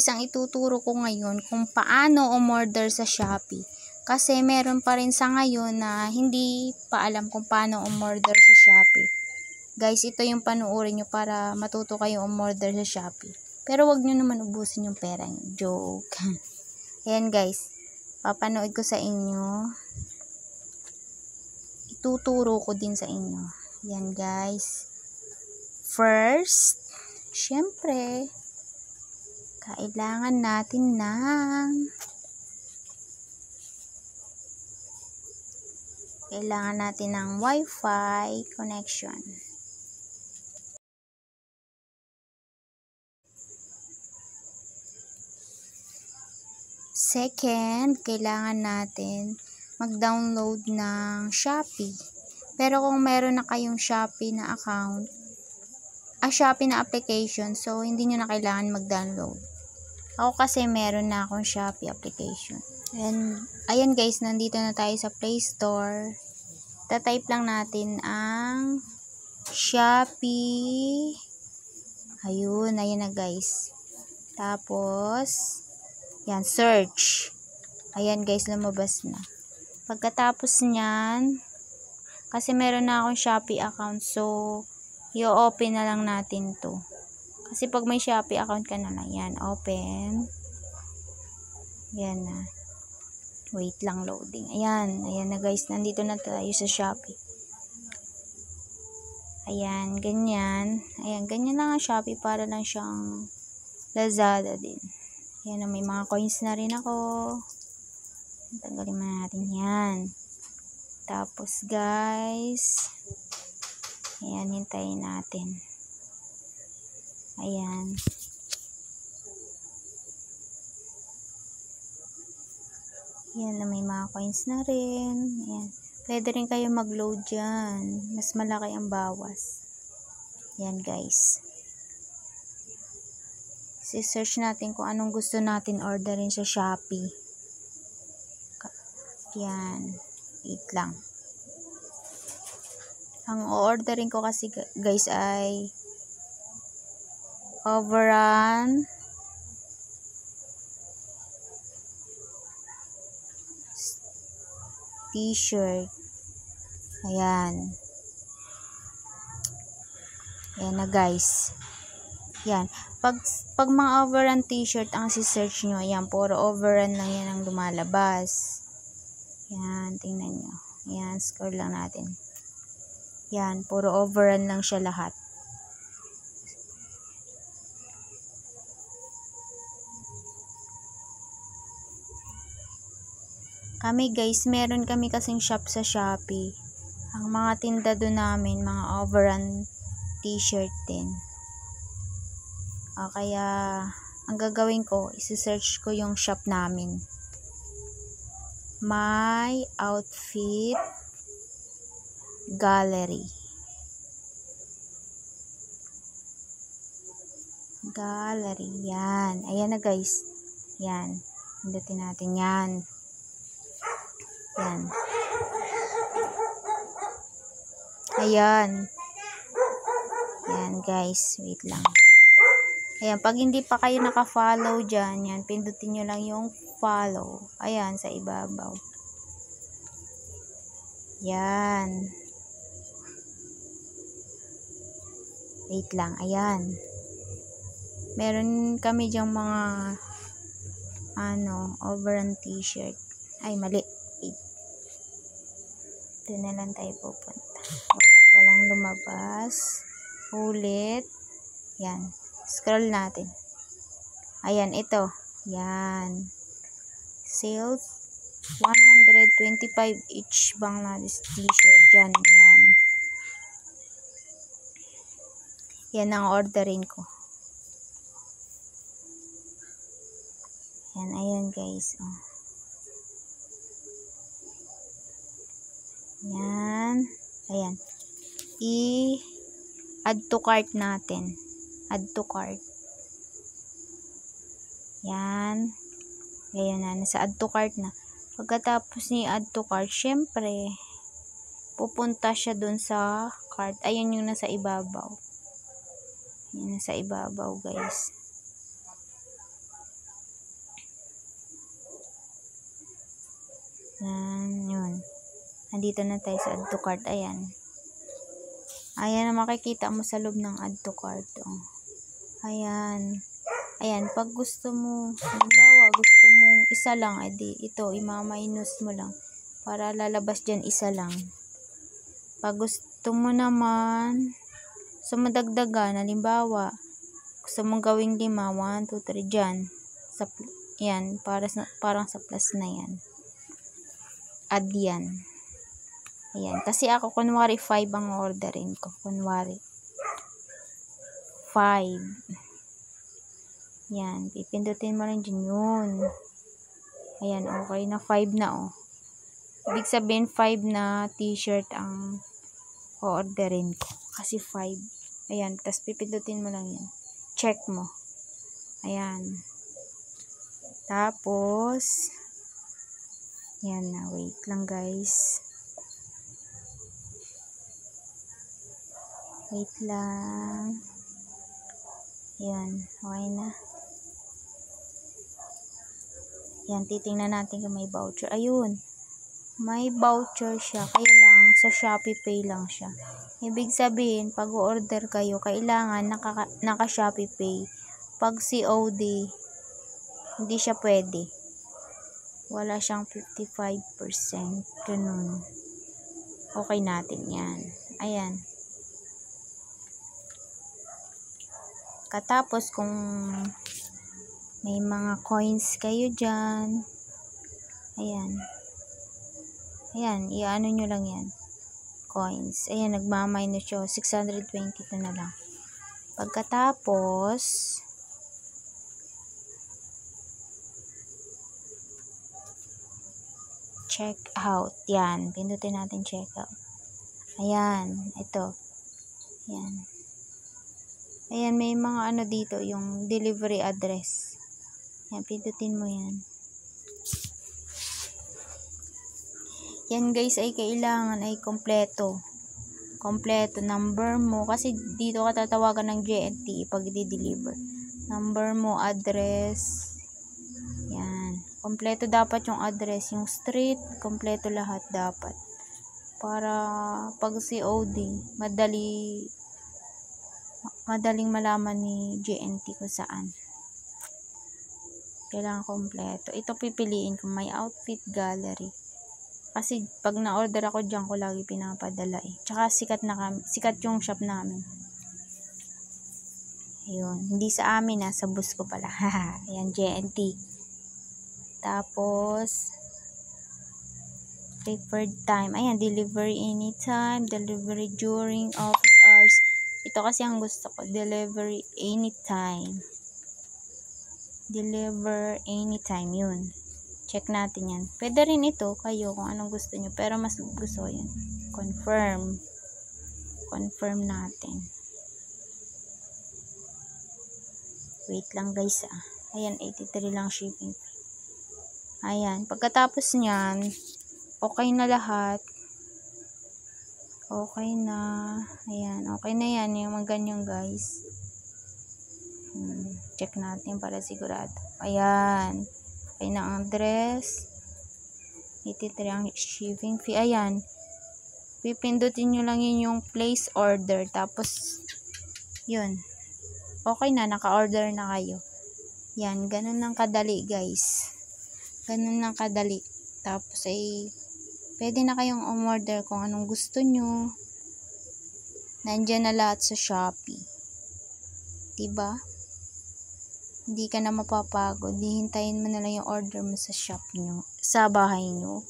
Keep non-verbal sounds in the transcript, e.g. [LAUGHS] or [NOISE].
guys, ang ituturo ko ngayon kung paano umorder sa Shopee. Kasi meron pa rin sa ngayon na hindi pa alam kung paano umorder sa Shopee. Guys, ito yung panuorin nyo para matuto kayo umorder sa Shopee. Pero wag nyo naman ubusin yung pera. Joke. [LAUGHS] Ayan guys, papanood ko sa inyo. Ituturo ko din sa inyo. Yan guys. First, syempre, kailangan natin ng kailangan natin ng wifi connection. Second, kailangan natin mag-download ng Shopee. Pero kung meron na kayong Shopee na account, ah, Shopee na application, so hindi nyo na kailangan mag-download. Ako kasi meron na akong Shopee application. And, ayan guys, nandito na tayo sa Play Store. Tatype lang natin ang Shopee. Ayun, ayan na guys. Tapos, yan, search. Ayan guys, lumabas na. Pagkatapos niyan, kasi meron na akong Shopee account, so, i-open na lang natin to. Kasi pag may Shopee account ka na lang, yan, open. Yan na. Wait lang, loading. Ayan, ayan na guys, nandito na tayo sa Shopee. Ayan, ganyan. Ayan, ganyan lang ang Shopee para lang siyang Lazada din. Ayan, may mga coins na rin ako. Tanggalin mo natin yan. Tapos, guys, ayan, hintayin natin. Ayan. Ayan na may mga coins na rin. Ayan. Pwede rin kayo mag-load dyan. Mas malaki ang bawas. Ayan, guys si-search natin kung anong gusto natin orderin sa Shopee. Yan. Wait lang. Ang orderin ko kasi guys ay overrun t-shirt. Ayan. Ayan na guys. Yan. Pag, pag mga overrun t-shirt ang si-search nyo, yan, puro overrun lang yan ang lumalabas. Yan, tingnan nyo. Yan, scroll lang natin. Yan, puro overrun lang siya lahat. Kami guys, meron kami kasing shop sa Shopee. Ang mga tinda doon namin, mga overrun t-shirt din. Uh, kaya, ang gagawin ko, isi-search ko yung shop namin. My Outfit Gallery. Gallery. Yan. Ayan na guys. Yan. Hindutin natin yan. Yan. Ayan. Yan guys. Wait lang. Ayan, pag hindi pa kayo naka-follow dyan, yan, pindutin nyo lang yung follow. Ayan, sa ibabaw. Yan. Wait lang, ayan. Meron kami dyang mga ano, overrun t-shirt. Ay, mali. Doon na lang tayo pupunta. Wala, walang lumabas. Ulit. Yan. Scroll natin. Ayan, ito. Yan. Sales 125 each Bangladesh t-shirt. Yan, yan. Yan ang orderin ko. Yan, ayan guys. Oh. Ayan. Ayan. I-add to cart natin. Add to cart. Ayan. Ayan na. Nasa add to cart na. Pagkatapos ni add to cart, syempre, pupunta siya dun sa cart. Ayan yung nasa ibabaw. Ayan, nasa ibabaw, guys. Ayan, yun. Nandito na tayo sa add to cart. Ayan. Ayan ang makikita mo sa loob ng add to cart. Oh. Ayan. Ayan, pag gusto mo, halimbawa, gusto mo isa lang, edi ito, ima-minus mo lang. Para lalabas dyan isa lang. Pag gusto mo naman, gusto mo dagdagan, halimbawa, gusto mong gawing lima, 1, 2, 3, dyan. Sa, yan, para, parang sa plus na yan. Add yan. Ayan, kasi ako, kunwari, 5 ang orderin ko. Kunwari. 5. Yan, pipindutin mo lang dyan yun. Ayan, okay na 5 na oh. Ibig sabihin 5 na t-shirt ang orderin ko. Kasi 5. Ayan, tapos pipindutin mo lang yan. Check mo. Ayan. Tapos, yan na, wait lang guys. Wait lang. Yan, okay na. Yan, titingnan natin kung may voucher. Ayun. May voucher siya. Kaya lang, sa Shopee Pay lang siya. Ibig sabihin, pag order kayo, kailangan naka, naka Shopee Pay. Pag COD, hindi siya pwede. Wala siyang 55%. Ganun. Okay natin yan. Ayan. Katapos, kung may mga coins kayo dyan. Ayan. Ayan, iano nyo lang yan. Coins. Ayan, nagmaminus siya. 622 na lang. Pagkatapos, check out. Yan. Pindutin natin check out. Ayan. Ito. Ayan. Ayan, may mga ano dito, yung delivery address. Yan, pindutin mo yan. Yan guys ay kailangan ay kompleto. Kompleto number mo kasi dito ka tatawagan ng JNT pag di-deliver. Number mo, address. Yan. Kompleto dapat yung address, yung street, kompleto lahat dapat. Para pag COD, madali madaling malaman ni JNT kung saan. Kailangan kompleto. Ito pipiliin ko. May outfit gallery. Kasi pag na-order ako dyan ko lagi pinapadala eh. Tsaka sikat na kami. Sikat yung shop namin. Ayun. Hindi sa amin na. Sa bus ko pala. [LAUGHS] Ayan. JNT. Tapos preferred time. Ayan. Delivery anytime. Delivery during office hours. Ito kasi ang gusto ko. Delivery anytime. Deliver anytime yun. Check natin yan. Pwede rin ito kayo kung anong gusto nyo. Pero mas gusto yan confirm. Confirm natin. Wait lang guys ah. Ayan 83 lang shipping ayan pagkatapos nyan okay na lahat okay na ayan okay na yan yung mga ganyan guys Hmm, check natin para sigurado. Ayan. Okay na ang address. 83 ang shipping fee. Ayan. Pipindutin nyo lang yun yung place order. Tapos, yun. Okay na. Naka-order na kayo. Yan. Ganun lang kadali, guys. Ganun lang kadali. Tapos, ay, pwede na kayong umorder kung anong gusto nyo. Nandiyan na lahat sa Shopee. Diba? hindi ka na mapapagod. Di hintayin mo na lang yung order mo sa shop nyo, sa bahay nyo.